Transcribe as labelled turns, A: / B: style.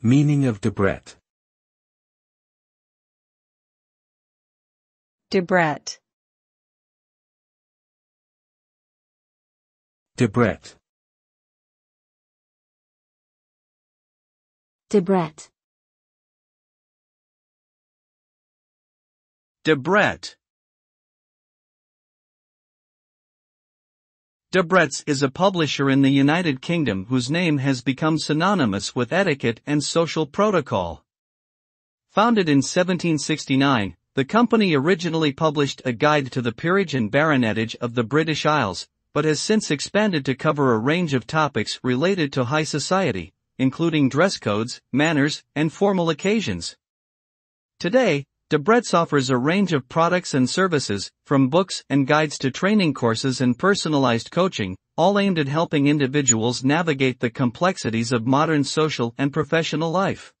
A: Meaning of Debrett.
B: Debrett.
A: Debrett.
C: Debrett.
D: Debrett. Debrett's is a publisher in the United Kingdom whose name has become synonymous with etiquette and social protocol. Founded in 1769, the company originally published a guide to the peerage and baronetage of the British Isles, but has since expanded to cover a range of topics related to high society, including dress codes, manners, and formal occasions. Today, Debrett's offers a range of products and services, from books and guides to training courses and personalized coaching, all aimed at helping individuals navigate the complexities of modern social and professional life.